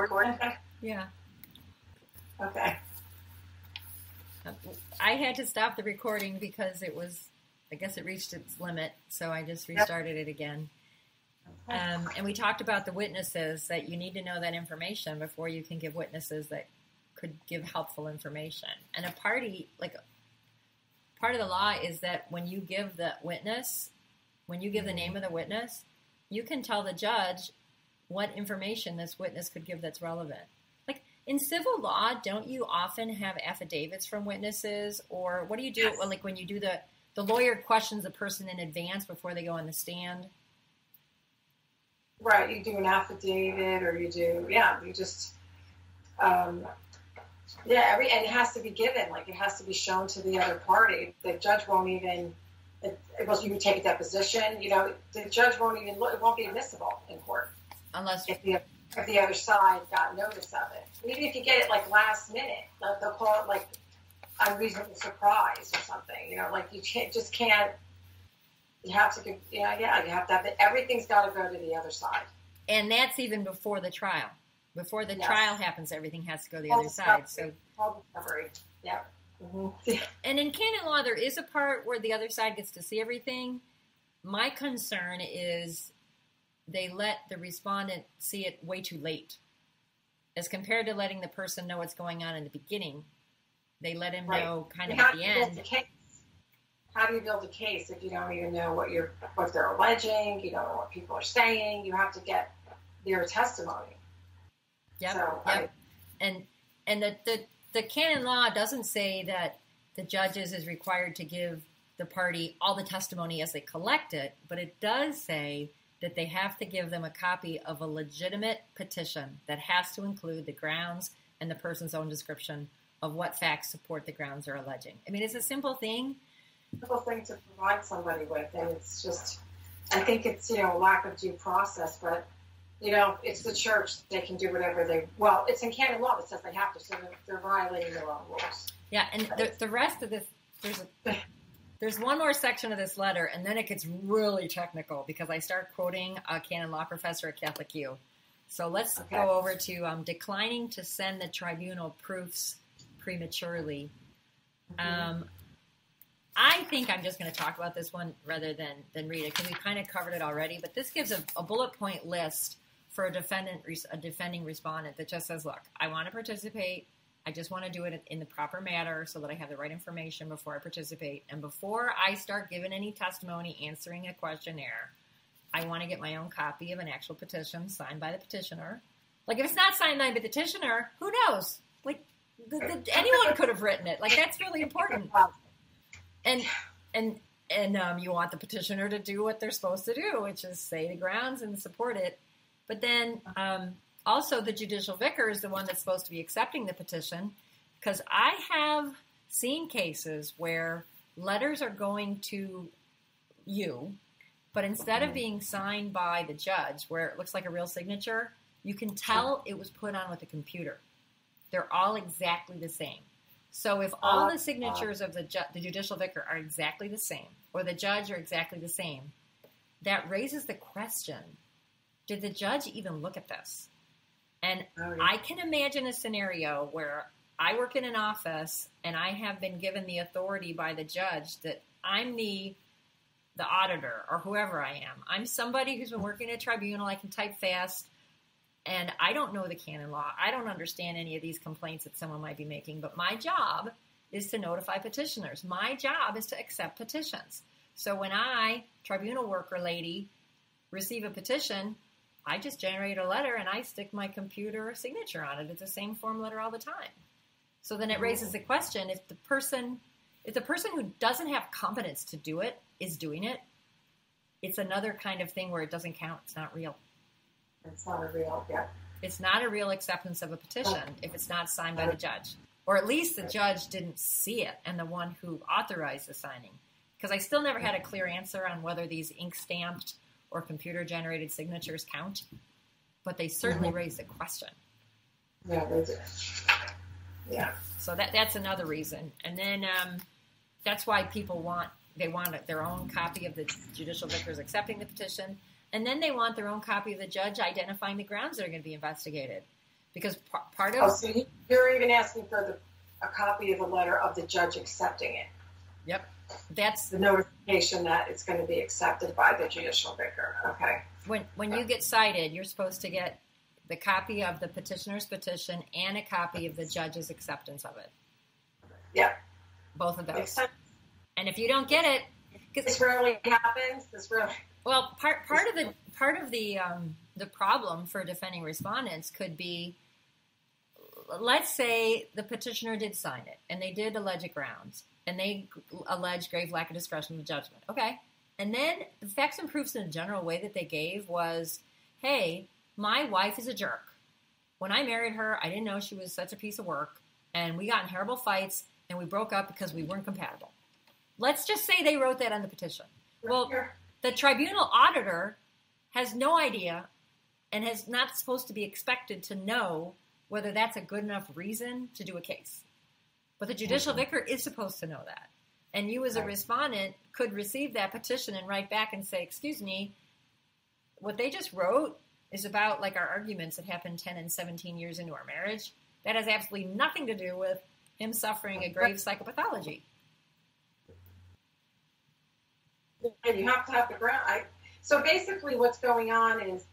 recording? Yeah. Okay. I had to stop the recording because it was, I guess it reached its limit, so I just restarted it again. Um, and we talked about the witnesses that you need to know that information before you can give witnesses that could give helpful information. And a party, like part of the law, is that when you give the witness, when you give the name of the witness, you can tell the judge what information this witness could give that's relevant. Like in civil law, don't you often have affidavits from witnesses, or what do you do? Yes. Like when you do the the lawyer questions the person in advance before they go on the stand. Right, you do an affidavit or you do, yeah, you just, um, yeah, every, and it has to be given, like it has to be shown to the other party. The judge won't even, it, it was, you take a deposition, you know, the judge won't even look, it won't be admissible in court Unless if the, if the other side got notice of it. Even if you get it like last minute, like they'll call it like unreasonable surprise or something, you know, like you can't, just can't, you have to, yeah, yeah, you have to have, it. everything's got to go to the other side. and that's even before the trial. Before the Yes. trial happens, everything has to go to the All other the side. So, All discovery. Yeah. hmm and in canon law, there is a part where the other side gets to see everything. My concern is they let the respondent see it way too late, as compared to letting the person know what's going on in the beginning. They let him Right. know kind of How at do the you build end. a case? How do you build a case if you don't even know what you're what they're alleging? You don't know what people are saying. You have to get their testimony. Yep, So, yep. and and the, the the canon law doesn't say that the judges is required to give the party all the testimony as they collect it, but it does say that they have to give them a copy of a legitimate petition that has to include the grounds and the person's own description of what facts support the grounds they're alleging. I mean, it's a simple thing. Simple thing to provide somebody with, and it's just. I think it's you know a lack of due process, but you know it's the church. They can do whatever they. Well, it's in canon law that says they have to, so they're, they're violating their own rules. Yeah, and the, the rest of this, there's a, there's one more section of this letter, and then it gets really technical because I start quoting a canon law professor at Catholic U. So let's Okay. go over to um, declining to send the tribunal proofs prematurely. Um, I think I'm just going to talk about this one rather than than read it because we kind of covered it already. But this gives a, a bullet point list for a defendant, a defending respondent that just says, "Look, I want to participate. I just want to do it in the proper manner so that I have the right information before I participate, and before I start giving any testimony, answering a questionnaire, I want to get my own copy of an actual petition signed by the petitioner. Like if it's not signed by the petitioner, who knows? Like the, the, anyone could have written it. Like that's really important and and and um, you want the petitioner to do what they're supposed to do, which is say the grounds and support it. But then um, also the judicial vicar is the one that's supposed to be accepting the petition, because I have seen cases where letters are going to you, but instead of being signed by the judge, where it looks like a real signature, you can tell it was put on with a computer. They're all exactly the same. So if all Uh, the signatures of the ju- the judicial vicar are exactly the same, or the judge are exactly the same, that raises the question: Did the judge even look at this? And Oh, yeah. I can imagine a scenario where I work in an office and I have been given the authority by the judge that I'm the the auditor or whoever I am. I'm somebody who's been working at a tribunal. I can type fast, and I don't know the canon law. I don't understand any of these complaints that someone might be making. But my job is to notify petitioners. My job is to accept petitions. So when I, tribunal worker lady, receive a petition, I just generate a letter and I stick my computer signature on it. It's the same form letter all the time. So then it raises the question if the person if the person who doesn't have competence to do it is doing it, it's another kind of thing where it doesn't count. It's not real. It's not a real. Yeah. It's not a real acceptance of a petition if it's not signed by the judge. Or at least the judge didn't see it and the one who authorized the signing. Because I still never had a clear answer on whether these ink stamped or computer generated signatures count. But they certainly raise the question. Yeah, they do. Yeah. So that that's another reason. And then um, that's why people want they want their own copy of the judicial vicars accepting the petition, and then they want their own copy of the judge identifying the grounds that are going to be investigated. because par- part Oh, of so you- you're even asking for the, a copy of the letter of the judge accepting it, that's the notification that it's going to be accepted by the judicial vicar. Okay. when when you get cited, you're supposed to get the copy of the petitioner's petition and a copy of the judge's acceptance of it. Yeah. Both of those. And if you don't get it, because This rarely happens. This. Well, part part of the part of the um, the problem for defending respondents could be, let's say the petitioner did sign it and they did allege grounds and they allege grave lack of discretion in the judgment. Okay, and then the facts and proofs in a general way that they gave was, hey, my wife is a jerk. When I married her, I didn't know she was such a piece of work, and we got in terrible fights and we broke up because we weren't compatible. Let's just say they wrote that on the petition. Well, the tribunal auditor has no idea and is not supposed to be expected to know whether that's a good enough reason to do a case. But the judicial vicar is supposed to know that. And you, as a Right. respondent, could receive that petition and write back and say, Excuse me, what they just wrote is about like our arguments that happened 10 and 17 years into our marriage. That has absolutely nothing to do with him suffering a grave psychopathology. and you have to have the ground. I, so basically, what's going on is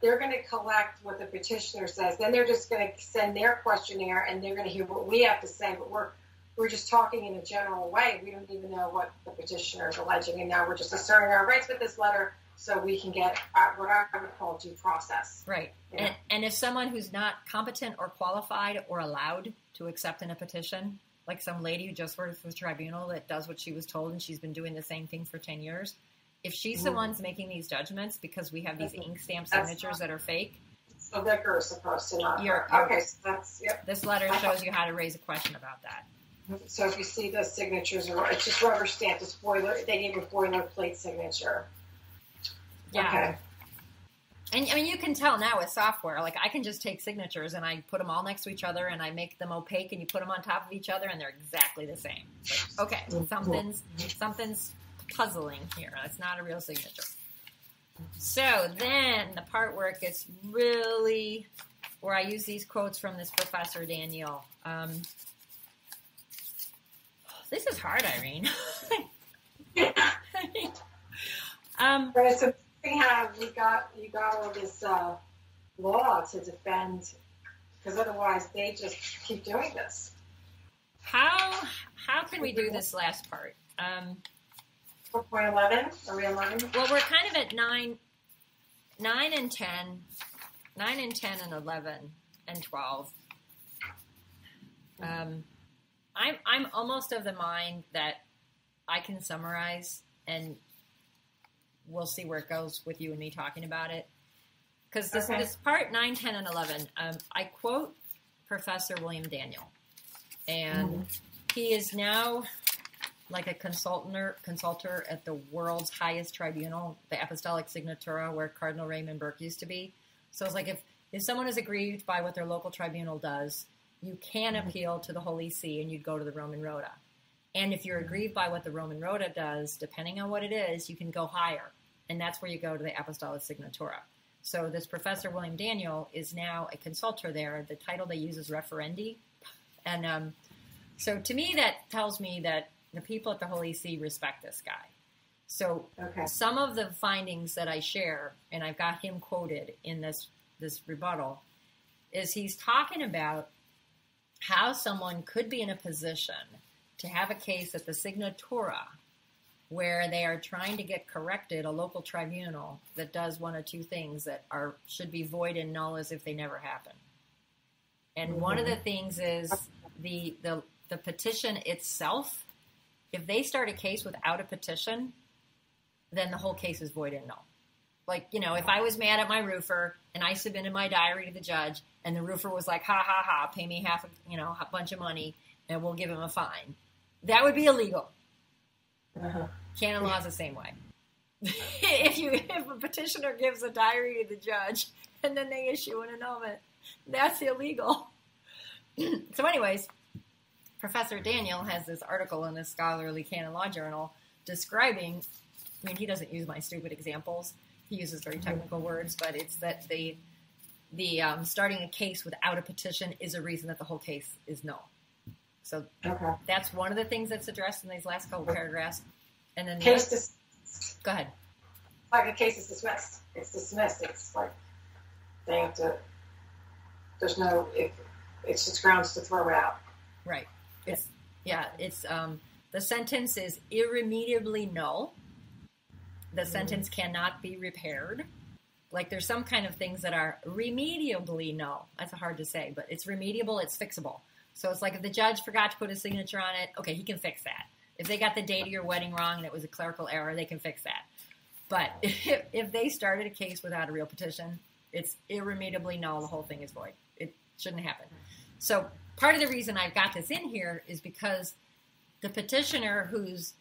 they're going to collect what the petitioner says. Then they're just going to send their questionnaire, and they're going to hear what we have to say. But we're we're just talking in a general way. We don't even know what the petitioner is alleging, and now we're just asserting our rights with this letter, so we can get what I would call due process. Right. And, and if someone who's not competent or qualified or allowed to accept in a petition, like some lady who just worked for the tribunal that does what she was told and she's been doing the same thing for 10 years, if she's the one's making these judgments because we have these ink stamp signatures that are fake, So vicar is supposed to not. You're- you're- okay, so that's yep. this letter shows you how to raise a question about that. So if you see the signatures, are it's just rubber stamped. It's boiler. They gave a boilerplate signature. Yeah. Okay. And I mean, you can tell now with software, like I can just take signatures and I put them all next to each other and I make them opaque and you put them on top of each other and they're exactly the same. Like, okay, mm-hmm. something's something's puzzling here. It's not a real signature. So then the part where it gets really, where I use these quotes from this professor Daniel. Um, this is hard, Irene. um, But it's amazing how you got you got all this uh, law to defend, because otherwise they just keep doing this. How how can we do this last part? Um, Four point eleven. Are we eleven? well, we're kind of at nine, nine and ten, nine and ten and eleven and twelve. Um, I'm I'm almost of the mind that I can summarize, and we'll see where it goes with you and me talking about it. Because this Okay. this part nine, ten, and eleven, um, I quote Professor William Daniel, and he is now like a consultant consultor at the world's highest tribunal, the Apostolic Signatura, where Cardinal Raymond Burke used to be. So it's like if if someone is aggrieved by what their local tribunal does, you can Mhm. appeal to the Holy See and you'd go to the Roman Rota. And if you're aggrieved by what the Roman Rota does, depending on what it is, you can go higher. And that's where you go to the Apostolic Signatura. So this Professor William Daniel is now a consultor there. The title they use is referendi. And um, so to me, that tells me that the people at the Holy See respect this guy. So Okay. some of the findings that I share, and I've got him quoted in this this rebuttal, is he's talking about how someone could be in a position to have a case at the Signatura where they are trying to get corrected a local tribunal that does one of two things that are should be void and null as if they never happened. And one of the mm-hmm. things is the the the petition itself. If they start a case without a petition, then the whole case is void and null. Like, you know, if I was mad at my roofer and I submitted my diary to the judge and the roofer was like, ha ha ha, pay me half, a, you know, a bunch of money and we'll give him a fine, that would be illegal. Uh-huh. Canon law is the same way. if you if a petitioner gives a diary to the judge and then they issue an annulment, that's illegal. so, anyways, Professor Daniel has this article in the Scholarly Canon Law Journal describing. I mean, he doesn't use my stupid examples. He uses very technical words, but it's that the the um, starting a case without a petition is a reason that the whole case is null. So Okay. that's one of the things that's addressed in these last couple paragraphs. And then the Case dis- go ahead. like a case is dismissed. It's dismissed. It's like they have to. There's no. If it's just grounds to throw it out. Right. It's yeah. It's um the sentence is irremediably null. The sentence cannot be repaired. Like there's some kind of things that are remediably null. That's hard to say, but it's remediable. It's fixable. So it's like if the judge forgot to put a signature on it, okay, he can fix that. If they got the date of your wedding wrong and it was a clerical error, they can fix that. But if, if they started a case without a real petition, it's irremediably null. The whole thing is void. It shouldn't happen. So part of the reason I've got this in here is because the petitioner who's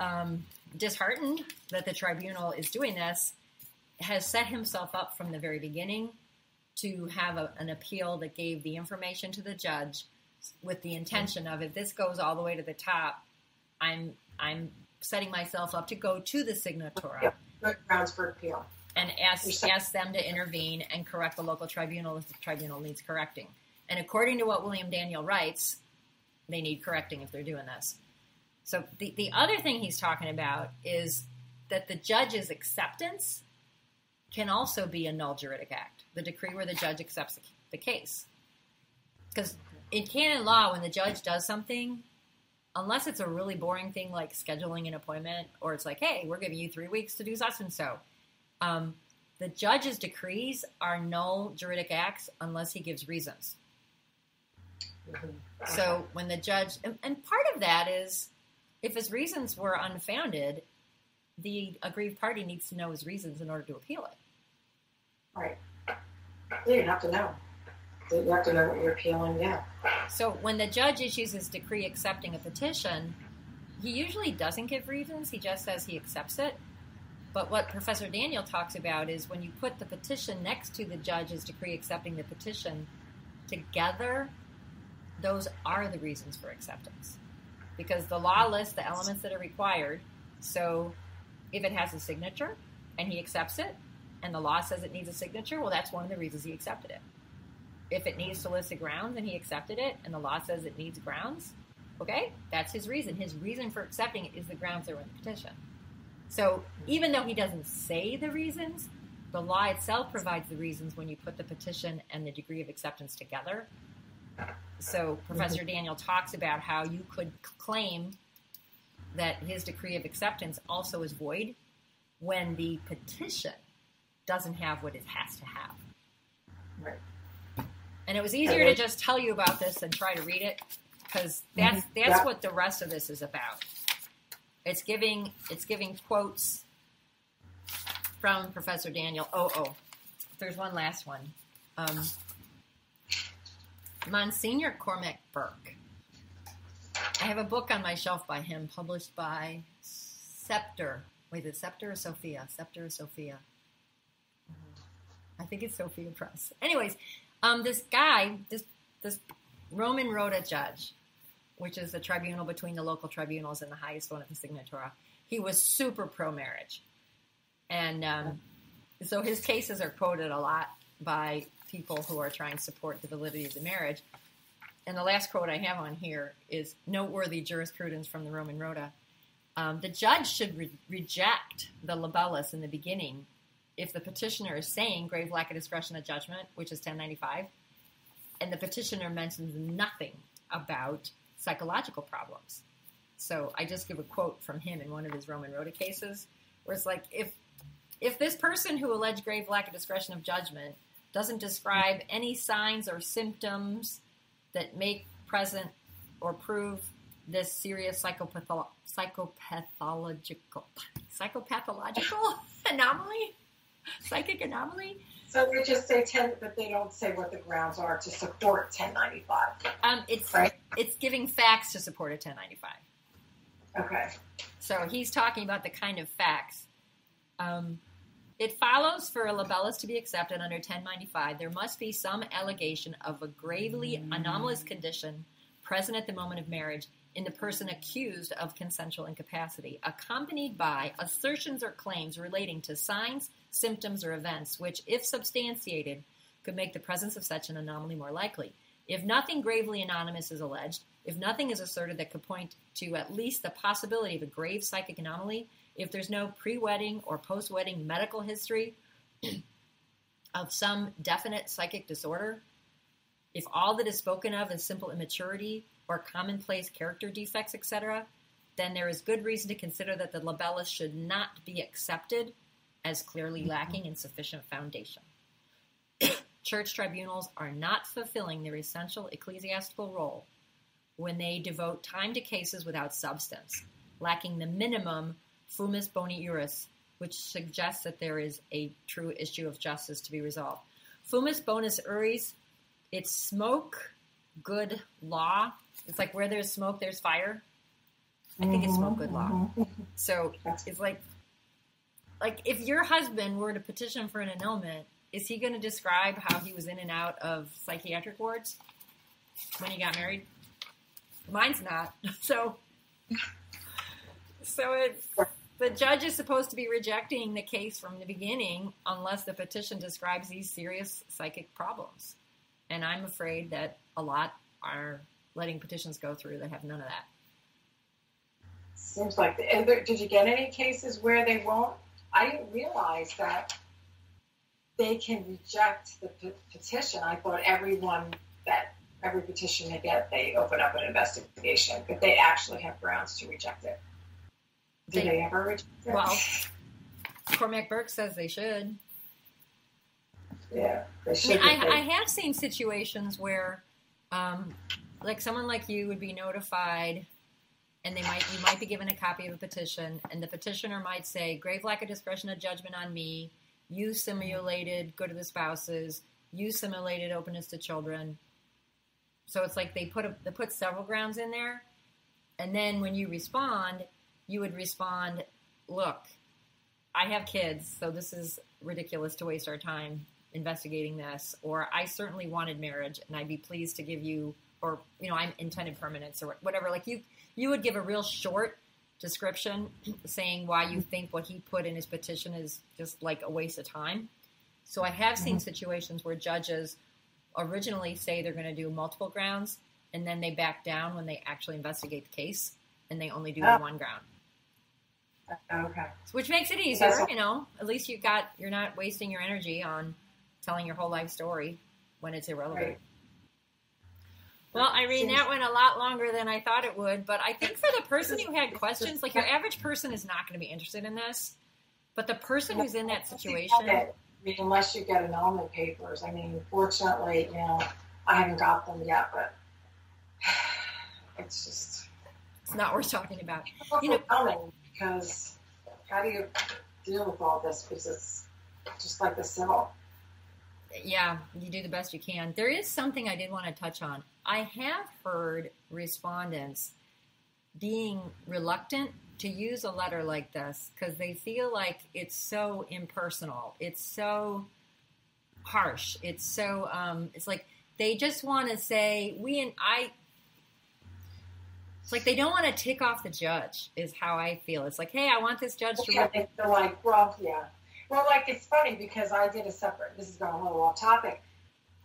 um, disheartened that the tribunal is doing this has set himself up from the very beginning to have a, an appeal that gave the information to the judge with the intention of if this goes all the way to the top, I'm I'm setting myself up to go to the signatura Yep. Grounds for appeal. and ask ask them to intervene and correct the local tribunal if the tribunal needs correcting. And according to what William Daniel writes, they need correcting if they're doing this. So the, the other thing he's talking about is that the judge's acceptance can also be a null juridic act, the decree where the judge accepts the, case. Because in canon law, when the judge does something, unless it's a really boring thing like scheduling an appointment, or it's like, hey, we're giving you three weeks to do such and so, um, the judge's decrees are null juridic acts unless he gives reasons. So when the judge, and, and part of that is if his reasons were unfounded, the aggrieved party needs to know his reasons in order to appeal it. Right. Yeah, you have to know. You have to know what you're appealing. Yeah. So when the judge issues his decree accepting a petition, he usually doesn't give reasons, he just says he accepts it. But what Professor Daniel talks about is when you put the petition next to the judge's decree accepting the petition together, those are the reasons for acceptance. Because the law lists the elements that are required. So if it has a signature and he accepts it, and the law says it needs a signature, well, that's one of the reasons he accepted it. If it needs to list the grounds and he accepted it, and the law says it needs grounds, okay, that's his reason. His reason for accepting it is the grounds that are in the petition. So even though he doesn't say the reasons, the law itself provides the reasons when you put the petition and the decree of acceptance together. So Professor Daniel talks about how you could claim that his decree of acceptance also is void when the petition doesn't have what it has to have. Right. And it was easier to just tell you about this than try to read it because that's that's Yeah. what the rest of this is about. It's giving it's giving quotes from Professor Daniel. Oh, oh, there's one last one. Um, Monsignor Cormac Burke. I have a book on my shelf by him, published by Scepter. Wait, is Scepter or Sophia? Scepter or Sophia? I think it's Sophia Press. Anyways, um, this guy, this this Roman Rota judge, which is the tribunal between the local tribunals and the highest one at the Signatura, he was super pro marriage, and um, so his cases are quoted a lot by people who are trying to support the validity of the marriage. And the last quote I have on here is noteworthy jurisprudence from the Roman Rota. Um, the judge should re- reject the libellus in the beginning if the petitioner is saying grave lack of discretion of judgment, which is 1095, and the petitioner mentions nothing about psychological problems. So I just give a quote from him in one of his Roman Rota cases, where it's like if if this person who alleged grave lack of discretion of judgment doesn't describe any signs or symptoms that make present or prove this serious psychopatholo- psychopathological psychopathological anomaly, psychic anomaly, So they just say ten, but they don't say what the grounds are to support 1095. um, it's Right. it's giving facts to support a 1095. Okay. So he's talking about the kind of facts. Um, it follows for a libellus to be accepted under 1095, there must be some allegation of a gravely anomalous condition present at the moment of marriage in the person accused of consensual incapacity, accompanied by assertions or claims relating to signs, symptoms, or events which, if substantiated, could make the presence of such an anomaly more likely. If nothing gravely anonymous is alleged, if nothing is asserted that could point to at least the possibility of a grave psychic anomaly, if there's no pre wedding or post wedding medical history of some definite psychic disorder, if all that is spoken of is simple immaturity or commonplace character defects, etc., then there is good reason to consider that the libellus should not be accepted as clearly mm-hmm. lacking in sufficient foundation. Church tribunals are not fulfilling their essential ecclesiastical role when they devote time to cases without substance, lacking the minimum fumus boni iuris, which suggests that there is a true issue of justice to be resolved. Fumus bonus iuris, it's smoke, good law. It's like where there's smoke, there's fire. I think it's smoke, good law. Mm-hmm. So it's like, like if your husband were to petition for an annulment, is he going to describe how he was in and out of psychiatric wards when he got married? Mine's not. So, so it's the judge is supposed to be rejecting the case from the beginning unless the petition describes these serious psychic problems. And I'm afraid that a lot are letting petitions go through that have none of that. Seems like. And there, did you get any cases where they won't? I didn't realize that they can reject the p- petition. I thought everyone that every petition they get, they open up an investigation, but they actually have grounds to reject it. Do they, They- ever it? Well, Cormac Burke says they should. yeah, they I, mean, I, I have seen situations where, um, like someone like you would be notified, and they might you might be given a copy of a petition, and the petitioner might say, "Grave lack of discretion of judgment on me. You simulated good of the spouses. You simulated openness to children." So it's like they put a, they put several grounds in there, and then when you respond, you would respond, "Look, I have kids, so this is ridiculous to waste our time investigating this, or I certainly wanted marriage, and I'd be pleased to give you, or you know, I'm intended permanence, or whatever. Like you, you would give a real short description saying why you think what he put in his petition is just like a waste of time. So I have seen mm-hmm. situations where judges originally say they're going to do multiple grounds, and then they back down when they actually investigate the case, and they only do Oh. one ground okay. which makes it easier That's- you know at least you got you're not wasting your energy on telling your whole life story when it's irrelevant Right. well irene Seems- that went a lot longer than i thought it would but i think for the person who had questions like your average person is not going to be interested in this but the person who's in that Unless you situation get it. I mean, unless you get annulment papers. I mean, fortunately, you know, I haven't got them yet, but it's just it's not worth talking about You know- overwhelming because how do you deal with all this? Because it's just like the civil. yeah, you do the best you can. There is something I did want to touch on. I have heard respondents being reluctant to use a letter like this because they feel like it's so impersonal. It's so harsh. It's so um, it's like they just want to say we and I. It's like they don't want to tick off the judge. Is how I feel. It's like, hey, I want this judge to. Yeah, they feel like, well, yeah. Well, like it's funny because I did a separate. This is going a little off topic.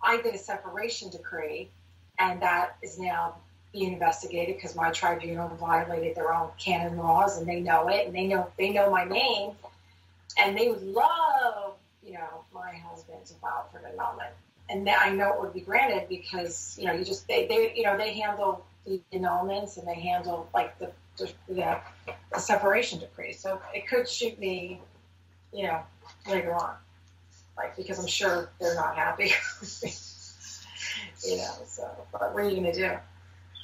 I did a separation decree, and that is now being investigated because my tribunal violated their own canon laws, and they know it, and they know they know my name, and they would love, you know, my husband to file for an annulment, and I know it would be granted because you know you just they they you know they handle annulments and they handle like the the, the, separation decree, so it could shoot me, you know, later on, like because I'm sure they're not happy. you know, so but what are you gonna do?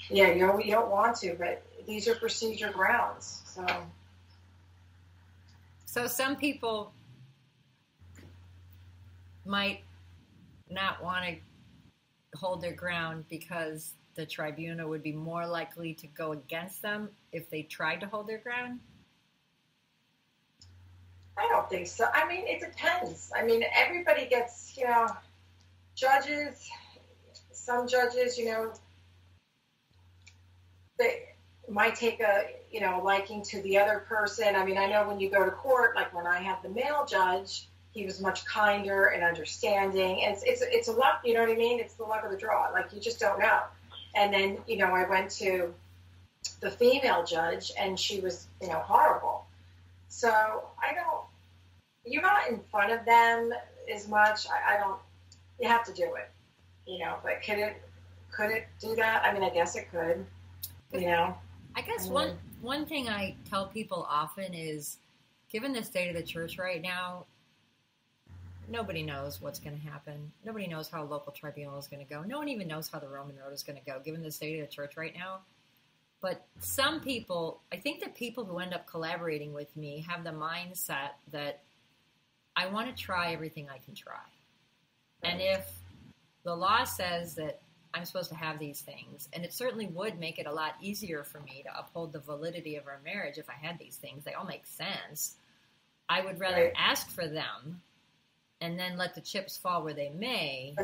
Yeah, you don't, you don't want to, but these are procedure grounds. So So some people might not want to hold their ground because the tribunal would be more likely to go against them if they tried to hold their ground. I don't think so. I mean, it depends. I mean, everybody gets, you know, judges. Some judges, you know, they might take a, you know, liking to the other person. I mean, I know when you go to court, like when I had the male judge, he was much kinder and understanding. And it's, it's, it's a luck, you know what I mean? It's the luck of the draw. Like you just don't know. And then, you know, I went to the female judge and she was, you know, horrible. So I don't, you're not in front of them as much. I, I don't, you have to do it, you know, but could it, could it do that? I mean, I guess it could, you know. I guess mm-hmm. one one thing I tell people often is, given the state of the church right now, nobody knows what's going to happen. Nobody knows how a local tribunal is going to go. No one even knows how the Roman Rota is going to go, given the state of the church right now. But some people, I think the people who end up collaborating with me have the mindset that I want to try everything I can try. And if the law says that I'm supposed to have these things, and it certainly would make it a lot easier for me to uphold the validity of our marriage if I had these things, they all make sense. I would rather right. ask for them and then let the chips fall where they may.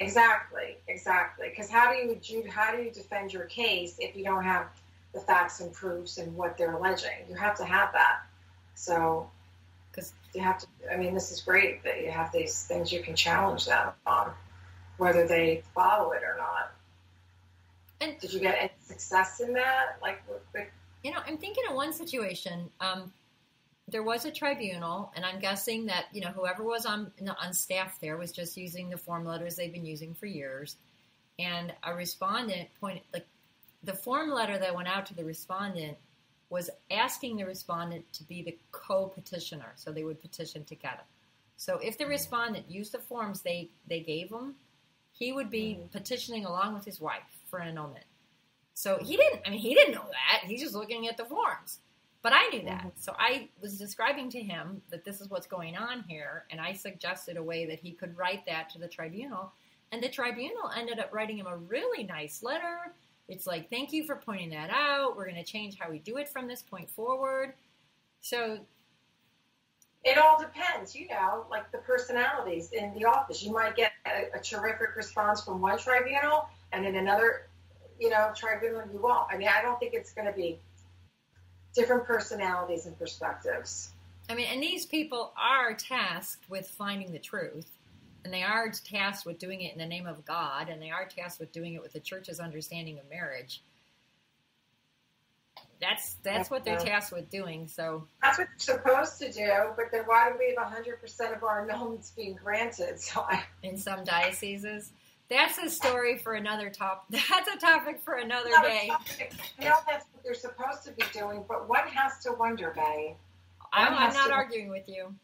Exactly, exactly. Because how do you how do you defend your case if you don't have the facts and proofs and what they're alleging? You have to have that. So, because you have to. I mean, this is great that you have these things you can challenge them on, whether they follow it or not. And did you get any success in that? Like, you know, I'm thinking of one situation. Um, there was a tribunal, and I'm guessing that you know whoever was on on staff there was just using the form letters they've been using for years, and a respondent pointed like the form letter that went out to the respondent was asking the respondent to be the co-petitioner, so they would petition together. So if the respondent used the forms they they gave him, he would be mm-hmm. petitioning along with his wife for an annulment. So he didn't. I mean, he didn't know that. He's just looking at the forms. But I knew that. Mm-hmm. So I was describing to him that this is what's going on here, and I suggested a way that he could write that to the tribunal. And the tribunal ended up writing him a really nice letter. It's like, thank you for pointing that out. We're going to change how we do it from this point forward. So it all depends, you know, like the personalities in the office. You might get a, a terrific response from one tribunal, and in another, you know, tribunal you won't. I mean, I don't think it's going to be different personalities and perspectives. I mean, and these people are tasked with finding the truth, and they are tasked with doing it in the name of God, and they are tasked with doing it with the church's understanding of marriage. That's that's what they're tasked with doing. So that's what they're supposed to do. But then why do we have hundred percent of our annulments being granted? So I, in some dioceses, that's a story for another top. That's a topic for another, day. Know, that's what they're supposed to be doing, but one has to wonder, Bay. I'm, I'm not to, arguing with you.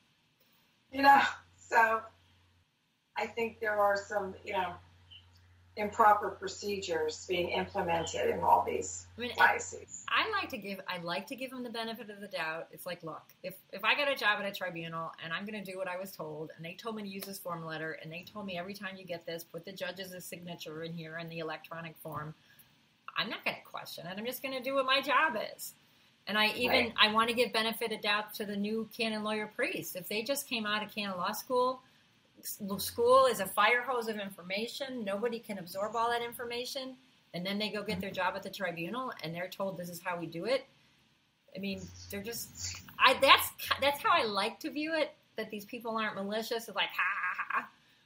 You know, so I think there are some, you know, improper procedures being implemented in all these I mean. I like to give I like to give them the benefit of the doubt. It's like, look, if if I got a job at a tribunal and I'm going to do what I was told, and they told me to use this form letter, and they told me every time you get this, put the judge's signature in here in the electronic form. I'm not going to question it. I'm just going to do what my job is. And I even right. I want to give benefit of doubt to the new canon lawyer priests. If they just came out of canon law school school is a fire hose of information. Nobody can absorb all that information. And then they go get their job at the tribunal and they're told this is how we do it. I mean, they're just, I, that's, that's how I like to view it, that these people aren't malicious. It's like, ha.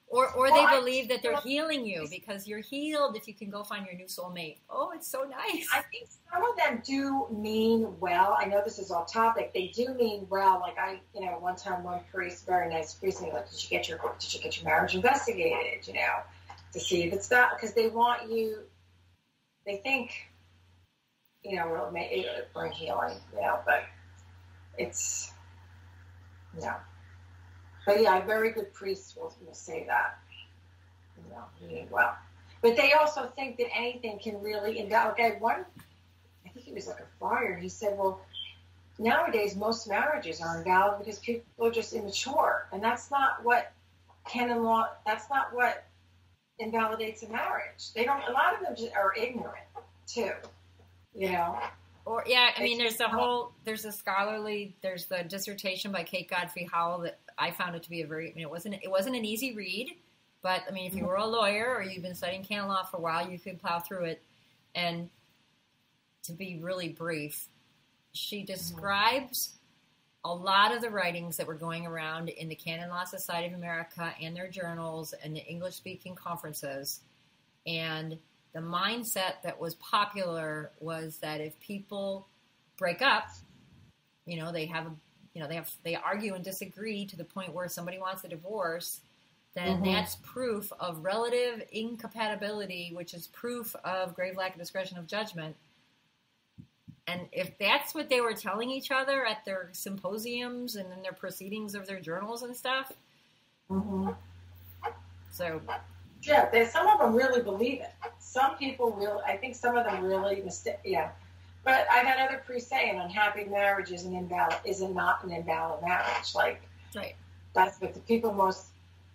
Or, or they believe that they're healing you because you're healed if you can go find your new soulmate. Oh, it's so nice. I think some of them do mean well. I know this is off topic. They do mean well. Like I, you know, one time one priest, very nice priest, me like, did you get your did you get your marriage investigated? You know, to see if it's that because they want you. They think, you know, it'll, make, it'll bring healing. You know, but it's, no. know. But yeah, very good priests will, will say that. You know, meaning well. But they also think that anything can really invalidate. One, I think he was like a fire. He said, well, nowadays most marriages are invalid because people are just immature. And that's not what canon law, that's not what invalidates a marriage. They don't, a lot of them just are ignorant too, you know. Or yeah, I mean, there's a whole there's a scholarly there's the dissertation by Kate Godfrey Howell that I found it to be a very I mean, it wasn't it wasn't an easy read, but I mean if you were a lawyer or you've been studying canon law for a while, you could plow through it. And to be really brief, she describes a lot of the writings that were going around in the Canon Law Society of America and their journals and the English speaking conferences. And the mindset that was popular was that if people break up, you know, they have, you know, they have, they argue and disagree to the point where somebody wants a divorce, then Mhm. that's proof of relative incompatibility, which is proof of grave lack of discretion of judgment. And if that's what they were telling each other at their symposiums and in their proceedings of their journals and stuff, hmm so Yeah, they, some of them really believe it. Some people really, I think some of them really mistake. Yeah, but I've had other priests say an unhappy marriage is an invalid, is not an invalid marriage. Like right, that's what the people most,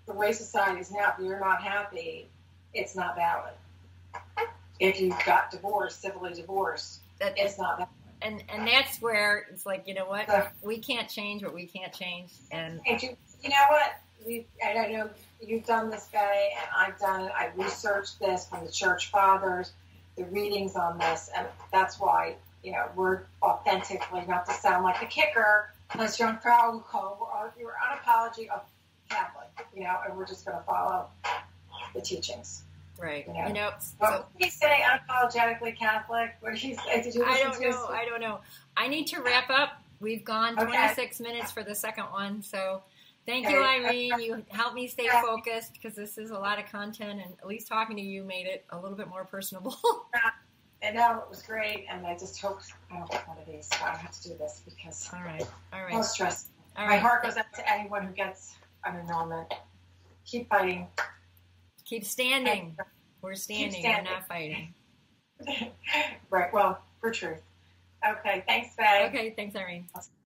the way society is now. If you're not happy, it's not valid. If you got divorced, civilly divorced, that, it's not valid. and and that's where it's like you know what Yeah. we can't change what we can't change, and And you, you know what? We, I don't know, you've done this, Faye, and I've done it. I researched this from the church fathers, the readings on this, and that's why, you know, we're authentically, not to sound like the kicker, as John uh, Crowell would call, we're, we're unapology of Catholic, you know, and we're just going to follow the teachings. right, Yeah. you know. Well, oh, so- what did he say, unapologetically Catholic? What did he say? Did you I don't know. I don't know. I need to wrap up. We've gone Okay. 26 minutes for the second one. So thank you, Irene. You helped me stay focused because this is a lot of content, and at least talking to you made it a little bit more personable. And no, it was great, and I just hope I don't get one of these. I don't have to do this because all right, all right, right. stressed. All My heart goes out to anyone who gets an annulment. Keep fighting. Keep standing. We're standing. standing. We're not fighting. right. Well, for truth. Okay. Thanks, Faye. Okay. Thanks, Irene.